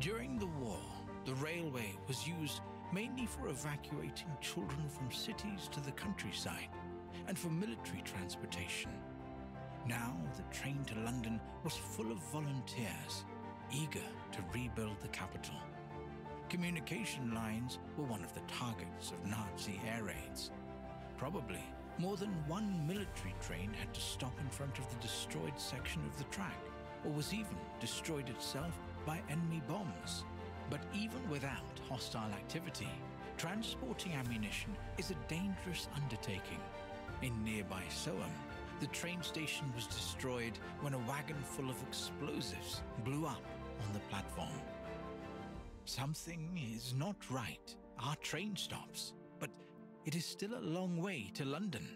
During the war, the railway was used mainly for evacuating children from cities to the countryside and for military transportation. Now, the train to London was full of volunteers, eager to rebuild the capital. Communication lines were one of the targets of Nazi air raids. Probably more than one military train had to stop in front of the destroyed section of the track, or was even destroyed itself by enemy bombs. But even without hostile activity, transporting ammunition is a dangerous undertaking. In nearby Soham, the train station was destroyed when a wagon full of explosives blew up on the platform. Something is not right. Our train stops, but it is still a long way to London.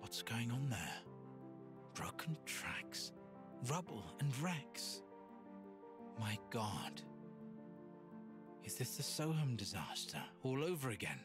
What's going on there? Broken tracks, rubble and wrecks. My God. Is this the Soham disaster all over again?